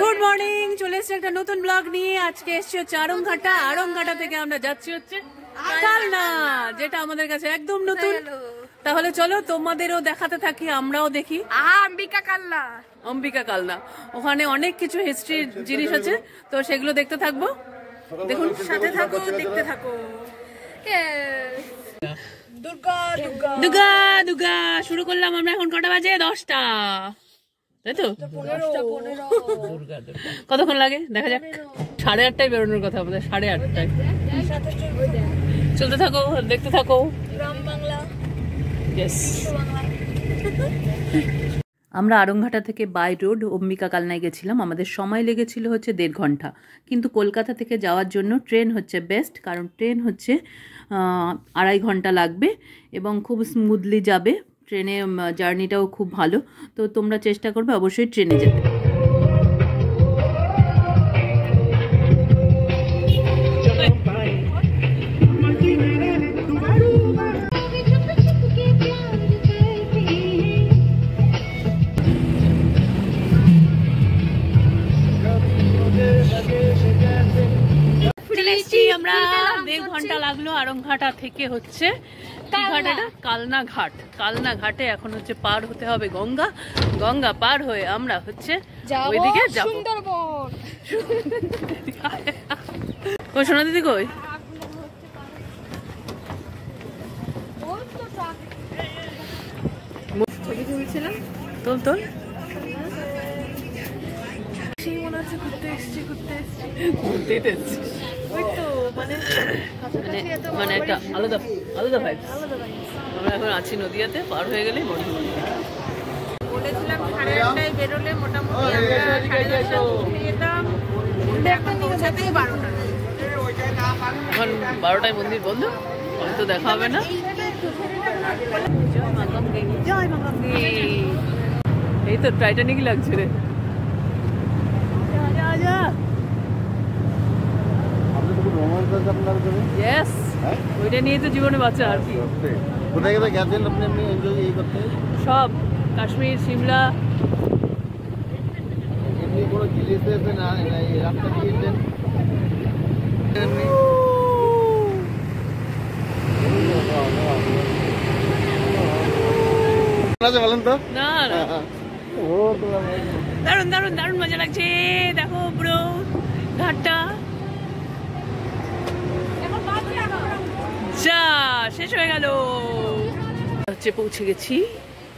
Good morning চলে এসেছে একটা নতুন ব্লগ নিয়ে। আজকে এসছি হচ্ছে আরংঘাটা আরংঘাটা থেকে আমরা যাচ্ছি হচ্ছে কালনা যেটা আমাদের কাছে একদম নতুন। তাহলে চলো তোমাদেরও দেখাতে থাকি আমরাও দেখি। অম্বিকা কাল্লা অম্বিকা কালনা। ওখানে অনেক কিছু হিস্ট্রির জিনিস আছে। তো সেগুলো দেখতে থাকব। দেখুন সাথে থাকো দেখতে থাকো। দুর্গা দুর্গা। দুগা দুগা শুরু করলাম আমরা এখন কটা বাজে? দশটা। তাই তো? কতক্ষণ লাগে? দেখা যাক। সাড়ে আটটায় বেরোনোর কথা আমাদের সাড়ে আটটায়। চলতে থাকো দেখতে থাকো। আমরা আরংঘাটা থেকে বাই রোড অম্বিকা কালনায় গেছিলাম। আমাদের সময় লেগেছিল হচ্ছে দেড় ঘণ্টা। কিন্তু কলকাতা থেকে যাওয়ার জন্য ট্রেন হচ্ছে বেস্ট কারণ ট্রেন হচ্ছে আড়াই ঘণ্টা লাগবে এবং খুব স্মুথলি যাবে। ট্রেনে জার্নিটাও খুব ভালো। তো তোমরা চেষ্টা করবে অবশ্যই ট্রেনে যেতে। আমরা। দেড় ঘণ্টা লাগল আরংঘাটা থেকে হচ্ছে। ঘাট এটা? কালনা ঘাট। কালনা ঘাটে এখন হচ্ছে পার হতে হবে গঙ্গা। গঙ্গা পার হয়ে আমরা হচ্ছে ওইদিকে যাব। সুন্দরবন। সোনা দিদি কই? ছবি তুলছিলাম তোল তোল। সেই মনে হচ্ছে ঘুরতে এসেছি ঘুরতে এসেছি। ঘুরতেই তো এসেছিস। ওই তো মানে মানে মানে একটা আলাদা আলাদা ভাইব আমরা এখন আছি নদিয়াতে পার হয়ে গেলে বর্ধমান বলেছিলাম সাড়ে আটটায় বেরোলে মোটামুটি আমরা সাড়ে দশটা যেতাম। এখন পৌঁছাতেই বারোটা। এখন বারোটায় মন্দির বন্ধ হয়তো দেখা হবে না। এই তো টাইটানিক লাগছে রে। যা, যা, হ্যাঁ? ওইটা নিয়ে তো জীবনে বাঁচা আর কি। কোথায় কোথায় গেছেন আপনি? এমনি এনজয় এই করতে? সব। কাশ্মীর সিমলা। এমনি কোনো জিনিসে না না, রাস্তা দিয়েছেন এমনি আছে বলেন তো? না না। দারুণ দারুণ দারুণ মজা লাগছে। দেখো পুরো ঘাটটা যা শেষ হয়ে গেল। হচ্ছে পৌঁছে গেছি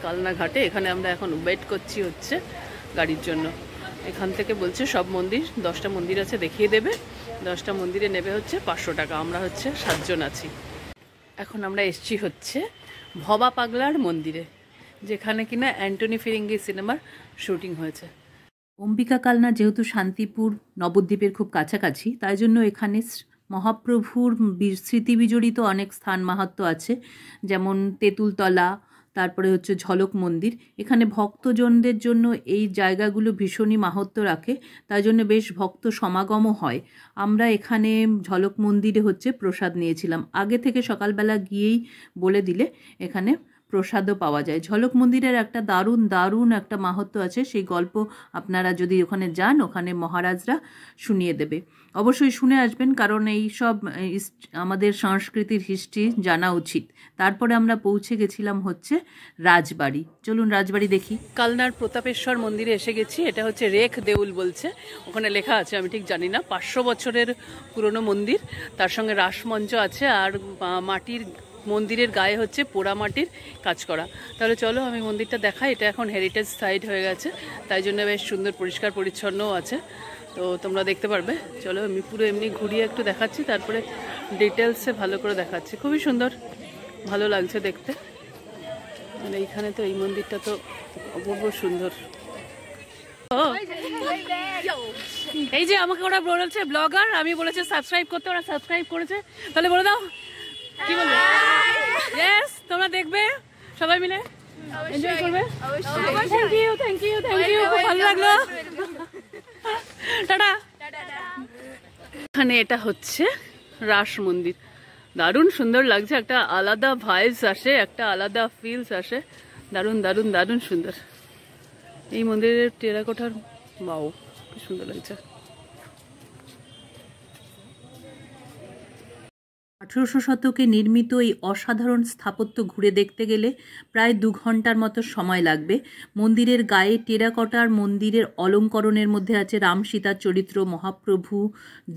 কালনা ঘাটে। এখানে আমরা এখন ওয়েট করছি হচ্ছে গাড়ির জন্য। এখান থেকে বলছে সব মন্দির, দশটা মন্দির আছে, দেখিয়ে দেবে। দশটা মন্দিরে নেবে হচ্ছে পাঁচশো টাকা। আমরা হচ্ছে সাতজন আছি। এখন আমরা এসছি হচ্ছে ভবা পাগলার মন্দিরে, যেখানে কিনা অ্যান্টনি ফিরিঙ্গি সিনেমার শুটিং হয়েছে। অম্বিকা কালনা যেহেতু শান্তিপুর নবদ্বীপের খুব কাছাকাছি, তাই জন্য এখানে মহাপ্রভুর স্মৃতি বিজড়িত অনেক স্থান মাহাত্ম্য আছে। যেমন তেঁতুলতলা, তারপরে হচ্ছে ঝলক মন্দির। এখানে ভক্তজনদের জন্য এই জায়গাগুলো ভীষণই মাহাত্ম্য রাখে। তাই জন্য বেশ ভক্ত সমাগমও হয়। আমরা এখানে ঝলক মন্দিরে হচ্ছে প্রসাদ নিয়েছিলাম। আগে থেকে সকালবেলা গিয়েই বলে দিলে এখানে প্রসাদও পাওয়া যায়। ঝলক মন্দিরের একটা দারুণ দারুণ একটা মাহাত্ম্য আছে। সেই গল্প আপনারা যদি ওখানে যান, ওখানে মহারাজরা শুনিয়ে দেবে। অবশ্যই শুনে আসবেন, কারণ এই সব আমাদের সংস্কৃতির হিস্ট্রি জানা উচিত। তারপরে আমরা পৌঁছে গেছিলাম হচ্ছে রাজবাড়ি। চলুন রাজবাড়ি দেখি। কালনার প্রতাপেশ্বর মন্দিরে এসে গেছি। এটা হচ্ছে রেখ দেউল বলছে। ওখানে লেখা আছে, আমি ঠিক জানি না, পাঁচশো বছরের পুরনো মন্দির। তার সঙ্গে রাসমঞ্চ আছে আর মাটির মন্দিরের গায়ে হচ্ছে পোড়া মাটির কাজ করা। তাহলে চলো আমি মন্দিরটা দেখাই, এটা এখন হেরিটেজ সাইট হয়ে গেছে, তাই জন্য বেশ সুন্দর, পরিষ্কার, পরিচ্ছন্নও আছে। তো তোমরা দেখতে পারবে। চলো আমি পুরো এমনি ঘুরিয়ে একটু দেখাচ্ছি, তারপরে ডিটেলসে ভালো করে দেখাচ্ছি। খুবই সুন্দর, ভালো লাগছে দেখতে। মানে এইখানে তো এই মন্দিরটা তো অপূর্ব সুন্দর। এই যে আমাকে ওরা বলেছে ব্লগার আমি বলেছে সাবস্ক্রাইব করতে। ওরা সাবস্ক্রাইব করেছে। তাহলে বলে দাও কি বলব ইয়েস তোমরা দেখবে সবাই মিলে এনজয় করবে। Thank you thank you thank you খুব ভালো লাগল। টাটা। এখানে এটা হচ্ছে রাস মন্দির। দারুণ সুন্দর লাগছে একটা আলাদা ভাইবস আসে একটা আলাদা ফিলস আসে। দারুণ দারুণ দারুণ সুন্দর। এই মন্দিরের টেরাকোঠার বাও কি সুন্দর লাগছে। আঠেরোশো শতকে নির্মিত এই অসাধারণ স্থাপত্য ঘুরে দেখতে গেলে প্রায় দু ঘণ্টার মতো সময় লাগবে। মন্দিরের গায়ে টেরাকটার মন্দিরের অলঙ্করণের মধ্যে আছে রাম সীতার চরিত্র, মহাপ্রভু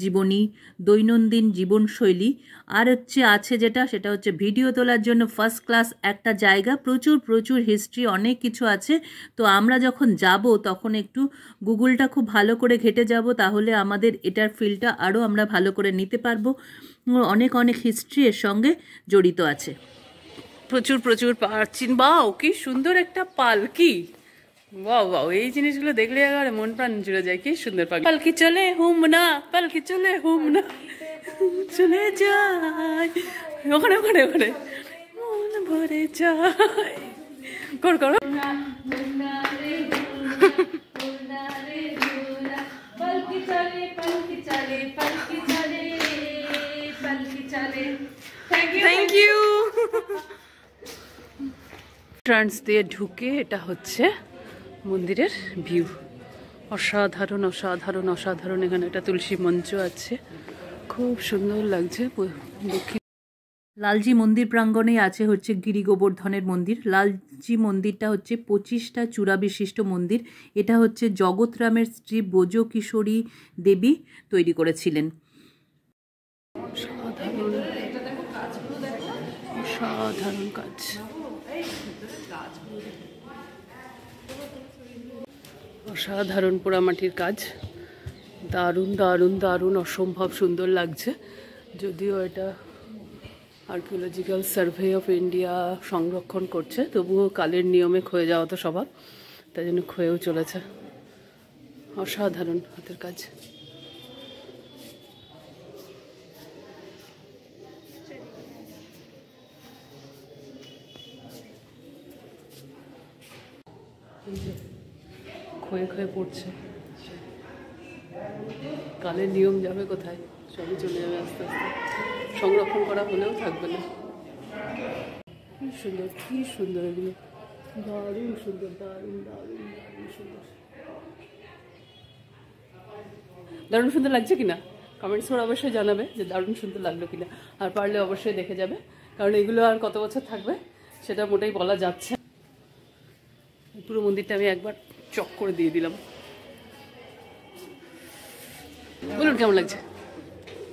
জীবনী, দৈনন্দিন জীবনশৈলী। আর হচ্ছে আছে যেটা, সেটা হচ্ছে ভিডিও তোলার জন্য ফার্স্ট ক্লাস একটা জায়গা। প্রচুর প্রচুর হিস্ট্রি অনেক কিছু আছে। তো আমরা যখন যাব, তখন একটু গুগলটা খুব ভালো করে ঘেটে যাব, তাহলে আমাদের এটার ফিলটা আরও আমরা ভালো করে নিতে পারব। অনেক অনেক হিস্ট্রি এর সঙ্গে জড়িত আছে। প্রচুর প্রচুর প্রাচীন। বাও কি সুন্দর একটা পালকি বাও বাও এই জিনিসগুলো দেখলে একেবারে মন প্রাণ জুড়ে যায় কি সুন্দর পালকি পালকি চলে হুম না পালকি চলে হুম না চলে যায়। ওখানে ওখানে ওখানে। মন ভরে যায়। কর করো। থ্যাংক ইউ ট্রান্স দিয়ে ঢুকে এটা হচ্ছে মন্দিরের ভিউ অসাধারণ অসাধারণ অসাধারণ এখানে একটা তুলসী মঞ্চ আছে। খুব সুন্দর লাগছে। দক্ষিণ লালজি মন্দির প্রাঙ্গণেই আছে হচ্ছে গিরি গোবর্ধনের মন্দির। লালজি মন্দিরটা হচ্ছে পঁচিশটা চূড়া বিশিষ্ট মন্দির। এটা হচ্ছে জগৎরামের স্ত্রী বোজ কিশোরী দেবী তৈরি করেছিলেন অসাধারণ অসাধারণ কাজ। অসাধারণ পোড়ামাটির কাজ। দারুণ দারুণ দারুণ, অসম্ভব সুন্দর লাগছে। যদিও এটা আর্কিওলজিক্যাল সার্ভে অফ ইন্ডিয়া সংরক্ষণ করছে, তবুও কালের নিয়মে ক্ষয়ে যাওয়া তো স্বভাব, তাই জন্য ক্ষয়েও চলেছে। অসাধারণ হাতের কাজ। ক্ষয়ে ক্ষয়ে পড়ছে। কালের নিয়ম যাবে কোথায়? সবই চলে যাবে আস্তে আস্তে। সংরক্ষণ করা হলেও থাকবে না। কি সুন্দর কি সুন্দর এগুলো। দারুণ সুন্দর, দারুণ দারুণ দারুণ সুন্দর। দারুণ সুন্দর লাগছে কিনা? কমেন্টস করে অবশ্যই জানাবে যে দারুণ সুন্দর লাগল কিনা। আর পারলে অবশ্যই দেখে যাবে। কারণ এগুলো আর কত বছর থাকবে, সেটা মোটেই বলা যাচ্ছে পুরো মন্দিরটা আমি একবার চক করে দিয়ে দিলাম। বলুন কেমন লাগছে?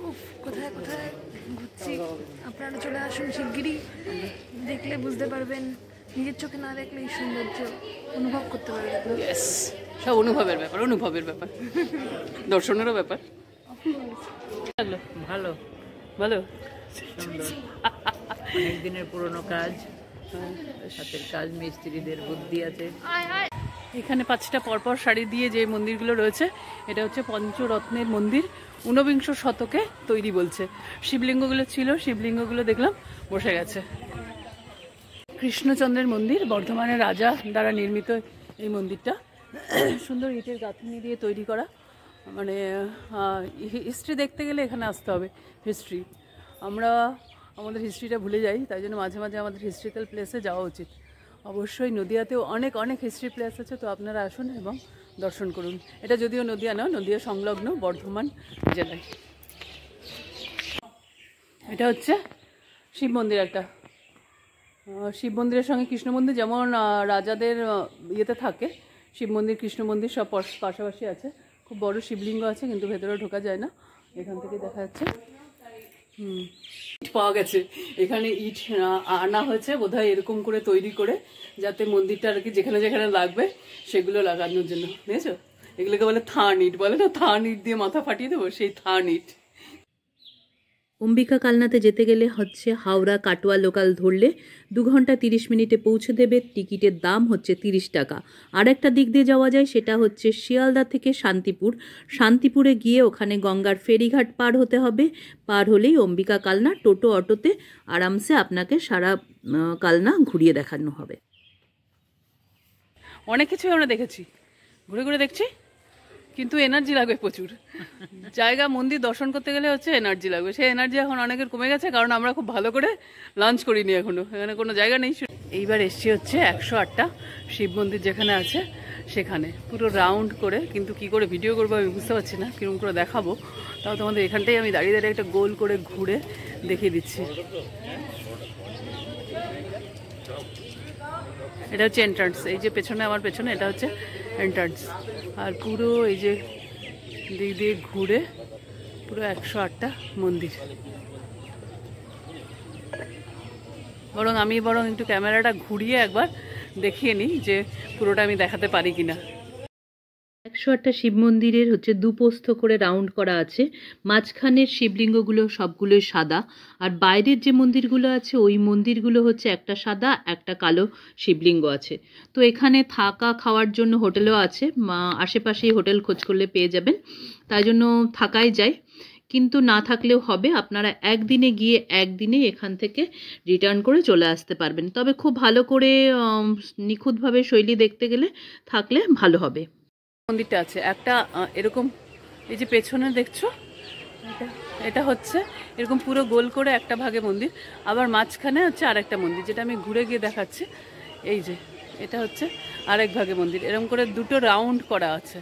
উফ, কোথায় কোথায়? ঘুরছি। আপনারা চলে আসুন শিগগিরই। দেখলে বুঝতে পারবেন নিজের চোখে না দেখলে এই সৌন্দর্য অনুভব করতে পারবেন সব অনুভবের ব্যাপার অনুভবের ব্যাপার। দর্শনেরও ব্যাপার। লাগল ভালো ভালো। পুরনো কাজ। হাতের কাজ মিস্ত্রিদের বুদ্ধি আছে। এখানে পাঁচটা পরপর শাড়ি দিয়ে যে মন্দিরগুলো রয়েছে, এটা হচ্ছে পঞ্চরত্নের মন্দির। ঊনবিংশ শতকে তৈরি বলছে। শিবলিঙ্গগুলো ছিল, শিবলিঙ্গগুলো দেখলাম, বসে গেছে। কৃষ্ণচন্দ্রের মন্দির, বর্ধমানের রাজা দ্বারা নির্মিত এই মন্দিরটা। সুন্দর ইটের গাঁথনি দিয়ে তৈরি করা। মানে হিস্ট্রি দেখতে গেলে এখানে আসতে হবে হিস্ট্রি আমরা, আমাদের হিস্ট্রিটা ভুলে যাই, তাই জন্য মাঝে মাঝে আমাদের হিস্ট্রিক্যাল প্লেসে যাওয়া উচিত। অবশ্যই নদিয়াতেও অনেক অনেক হিস্ট্রি প্লেস আছে, তো আপনারা আসুন এবং দর্শন করুন। এটা যদিও নদিয়া নয়, নদিয়া সংলগ্ন বর্ধমান জেলায়। এটা হচ্ছে শিব মন্দির একটা। শিব মন্দিরের সঙ্গে কৃষ্ণ মন্দির যেমন রাজাদের ইয়েতে থাকে, শিব মন্দির, কৃষ্ণ মন্দির সব পাশ- পাশাপাশি আছে। খুব বড় শিবলিঙ্গ আছে, কিন্তু ভেতরে ঢোকা যায় না। এখান থেকে দেখা যাচ্ছে। হুম। পাওয়া গেছে। এখানে ইট আনা হয়েছে, বোধহয় এরকম করে তৈরি করে, যাতে মন্দিরটা আর কি যেখানে যেখানে লাগবে, সেগুলো লাগানোর জন্য। বুঝেছ? এগুলোকে বলে থান ইট। বলে না, থান ইট দিয়ে মাথা ফাটিয়ে দেবো? সেই থান ইট। অম্বিকা কালনাতে যেতে গেলে হচ্ছে হাওড়া কাটোয়া লোকাল ধরলে দু ঘণ্টা তিরিশ মিনিটে পৌঁছে দেবে। টিকিটের দাম হচ্ছে তিরিশ টাকা। আর একটা দিক দিয়ে যাওয়া যায় সেটা হচ্ছে শিয়ালদা থেকে শান্তিপুর। শান্তিপুরে গিয়ে ওখানে গঙ্গার ফেরিঘাট পার হতে হবে। পার হলেই অম্বিকা কালনা টোটো অটোতে আরামসে আপনাকে সারা কালনা ঘুরিয়ে দেখানো হবে। অনেক কিছুই আমরা দেখেছি। ঘুরে ঘুরে দেখছি? কিন্তু এনার্জি লাগবে প্রচুর। জায়গা, মন্দির দর্শন করতে গেলে হচ্ছে এনার্জি লাগবে। সেই এনার্জি এখন অনেকের কমে গেছে, কারণ আমরা খুব ভালো করে লাঞ্চ করিনি এখনও। এখানে কোনো জায়গা নেই। এইবার এসছি হচ্ছে একশো আটটা শিব মন্দির যেখানে আছে, সেখানে। পুরো রাউন্ড করে, কিন্তু কি করে ভিডিও করব আমি বুঝতে পারছি না কীরকম করে দেখাবো। তাও তোমাদের এখানটাই আমি দাঁড়িয়ে দাঁড়িয়ে একটা গোল করে ঘুরে দেখিয়ে দিচ্ছি। এটা হচ্ছে এন্ট্রান্স এই যে পেছনে, আমার পেছনে, এটা হচ্ছে এন্ট্রান্স আর পুরো এই যে দিক দিয়ে ঘুরে পুরো একশো আটটা মন্দির। বরং আমি বরং একটু ক্যামেরাটা ঘুরিয়ে একবার দেখিয়ে নিই যে পুরোটা আমি দেখাতে পারি কিনা। একশো আটটা শিব মন্দিরের হচ্ছে দুপোস্থ করে রাউন্ড করা আছে। মাঝখানের শিবলিঙ্গগুলো সবগুলোই সাদা। আর বাইরের যে মন্দিরগুলো আছে, ওই মন্দিরগুলো হচ্ছে একটা সাদা, একটা কালো শিবলিঙ্গ আছে। তো এখানে থাকা, খাওয়ার জন্য হোটেলও আছে। আশেপাশেই হোটেল খোঁজ করলে পেয়ে যাবেন। তাই জন্য থাকাই যায়। কিন্তু না থাকলেও হবে, আপনারা একদিনে গিয়ে একদিনে এখান থেকে রিটার্ন করে চলে আসতে পারবেন। তবে খুব ভালো করে নিখুঁতভাবে শৈলী দেখতে গেলে থাকলে ভালো হবে। মন্দিরটা আছে। একটা এরকম এই যে পেছনে দেখছ? এটা এটা হচ্ছে এরকম পুরো গোল করে একটা ভাগে মন্দির। আবার মাঝখানে হচ্ছে আরেকটা মন্দির, যেটা আমি ঘুরে গিয়ে দেখাচ্ছি। এই যে, এটা হচ্ছে আরেক ভাগে মন্দির। এরকম করে দুটো রাউন্ড করা আছে।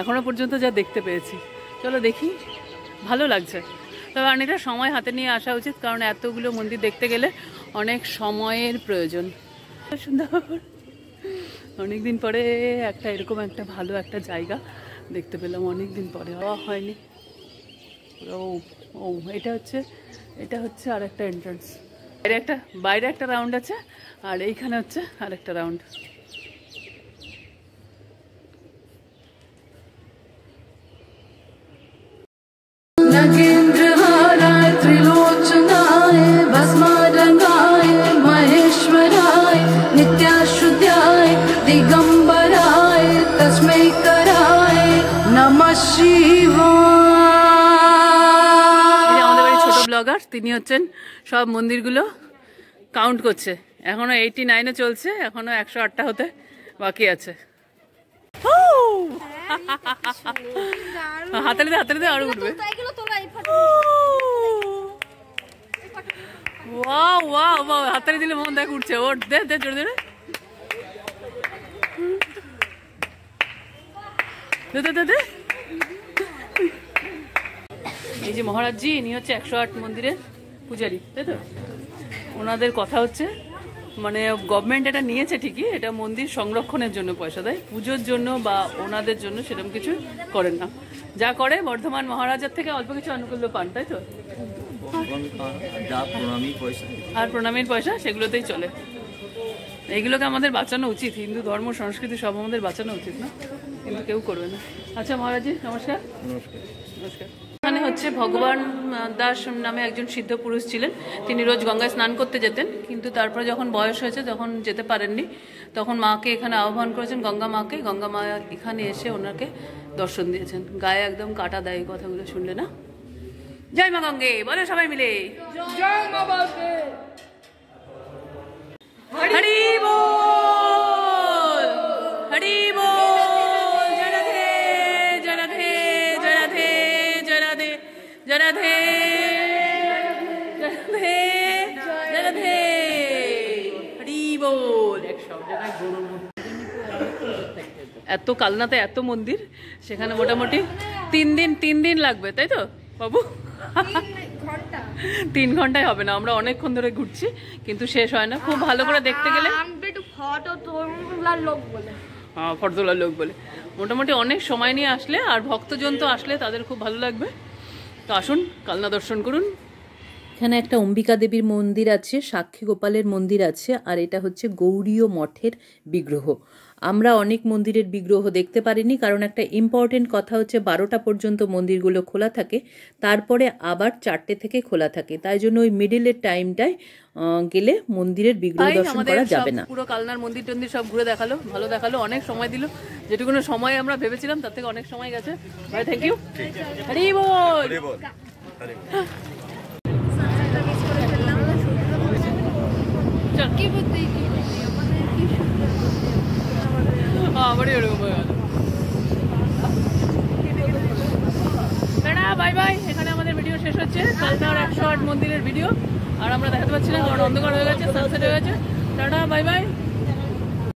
এখনও পর্যন্ত যা দেখতে পেয়েছি। চলো দেখি, ভালো লাগছে। তবে অনেকটা সময় হাতে নিয়ে আসা উচিত, কারণ এতগুলো মন্দির দেখতে গেলে অনেক সময়ের প্রয়োজন। সুন্দর অনেকদিন পরে একটা এরকম একটা ভালো একটা জায়গা দেখতে পেলাম অনেক দিন পরে হয়নি। ও ও, এটা হচ্ছে এটা হচ্ছে আর একটা এন্ট্রান্স বাইরে একটা বাইরে একটা রাউন্ড আছে, আর এইখানে হচ্ছে আর একটা রাউন্ড তিনি হচ্ছেন সব মন্দিরগুলো কাউন্ট করছে। এখনও এইটি নাইনে চলছে এখনও একশো আটটা হতে বাকি আছে। হাতালে দে হাতালে দে আরও উঠবে। ওয়াও হাতালে দিলে মন দেখ উঠছে। ওর দে দে জোরে জোরে। দে দে দে দে। এই যে মহারাজজি ইনি হচ্ছে একশো আট মন্দিরের পূজারি তাই তো? ওনাদের কথা হচ্ছে মানে গভর্নমেন্ট এটা নিয়েছে ঠিকই এটা মন্দির সংরক্ষণের জন্য পয়সা দেয় পুজোর জন্য বা ওনাদের জন্য সেরকম কিছু করেন না। যা করে বর্ধমান মহারাজার থেকে অল্প কিছু আনুকূল্য পান তাই তো? পয়সা। আর প্রণামীর পয়সা সেগুলোতেই চলে। এইগুলোকে আমাদের বাঁচানো উচিত হিন্দু ধর্ম সংস্কৃতি সব আমাদের বাঁচানো উচিত না? কিন্তু কেউ করবে না। আচ্ছা মহারাজি নমস্কার। নমস্কার। নমস্কার। এখানে হচ্ছে ভগবান দাস নামে একজন সিদ্ধ পুরুষ ছিলেন। তিনি রোজ গঙ্গায় স্নান করতে যেতেন কিন্তু তারপরে যখন বয়স হয়েছে তখন যেতে পারেননি। তখন মাকে এখানে আহ্বান করেছেন গঙ্গা মাকে। গঙ্গা মা এখানে এসে ওনাকে দর্শন দিয়েছেন। গায়ে একদম কাটা দেয় এই কথাগুলো শুনলে না? জয় মা গঙ্গে বলো সবাই মিলে। হরি বল হরি বল। জয় রাধে জয় রাধে জয় রাধে হরি বল এত কালনাতে এত মন্দির সেখানে মোটামুটি তিন দিন তিন দিন লাগবে তাই তো বাবু? তিন ঘন্টায় হবে না আমরা অনেকক্ষণ ধরে ঘুরছি কিন্তু শেষ হয় না। খুব ভালো করে দেখতে গেলে হ্যাঁ ফটো তোলার লোক বলে। মোটামুটি অনেক সময় নিয়ে আসলে আর ভক্তজন তো আসলে তাদের খুব ভালো লাগবে। তো আসুন, কালনা দর্শন করুন। এখানে একটা অম্বিকা দেবীর মন্দির আছে, সাক্ষী গোপালের মন্দির আছে, আর এটা হচ্ছে গৌরীয় মঠের বিগ্রহ। আমরা অনেক মন্দিরের বিগ্রহ দেখতে পারিনি কারণ একটা ইম্পর্টেন্ট কথা হচ্ছে বারোটা পর্যন্ত মন্দিরগুলো খোলা থাকে তারপরে আবার চারটে থেকে খোলা থাকে। তাই জন্য ওই মিডিলের টাইমটায় গেলে মন্দিরের বিগ্রহ দর্শন করা যাবে না। পুরো কালনার মন্দির টন্দির সব ঘুরে দেখাল ভালো দেখাল অনেক সময় দিল। যেটুকুনো সময় আমরা ভেবেছিলাম তার থেকে অনেক সময় গেছে। ভাই থ্যাংক ইউ হরি বল। চল। বাই বাই এখানে আমাদের ভিডিও শেষ হচ্ছে আট মন্দিরের ভিডিও আর আমরা দেখাতে পাচ্ছি না কারণ অন্ধকার হয়ে গেছে সানসেট হয়ে গেছে টাটা বাই বাই